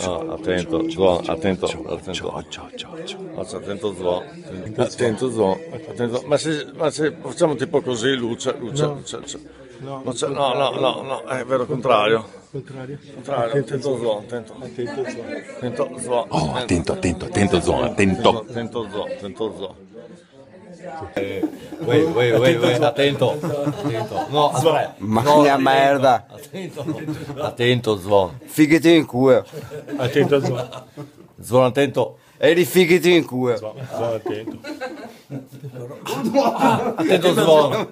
Ah, attento, Zuon, attento, attento. Faccia attento Zuon, attento. Ma se, ma se facciamo tipo così, luce, luce, luce, luce. No, no, no, no, no, è vero, contrario. contrario. Contrario, attento Zuon, attento. Attento, Zuon. Attento Zuon. Oh, attento, attento, attento attento. Attento Zuon, attento Zuon. Uè, uè, uè, uè, attento. Attento. No, aspetta. Ma No, merda. Attento. Attento, Zvon. Fighiti in culo. Attento, Zuon. Zvon, attento. E rifigiti in culo. Zuon, attento. Attento, Zvon.